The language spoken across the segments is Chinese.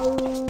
Tchau!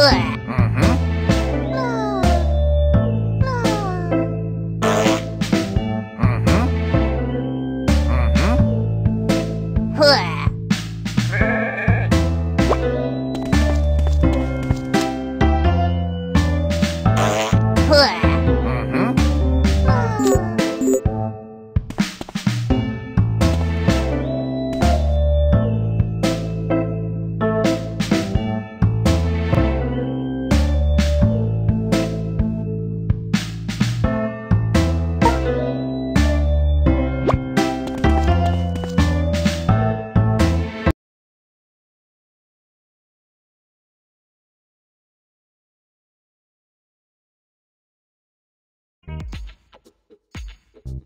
Blech.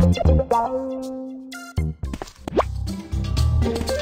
Thank you.